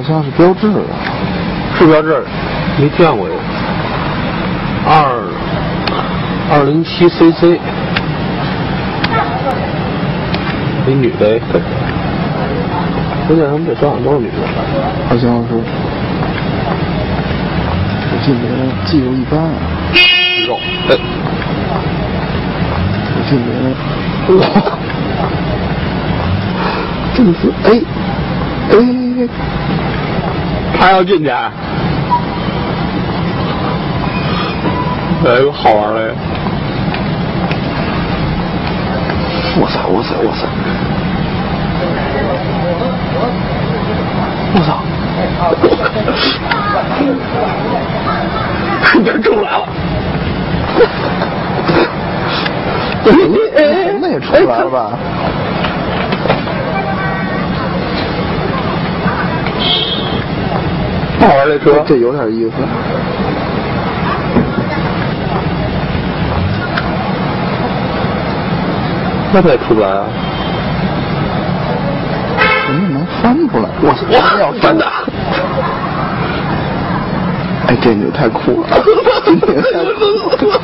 好像是标志啊，是标志，没见过呀。二二零七 CC，一女的，关键他们这车上都是女的。好像是。我记得技术一般啊，肉，哎，我记得，哇，真的是，哎，哎，他要进去，哎，有好玩的呀！哇塞，哇塞，哇塞，我操！这出来了，哎，那也出来了吧？好玩这车，这有点意思。那他也出不来啊？怎么能翻出来？我我要翻的。哎，这女太酷了，这女太酷了。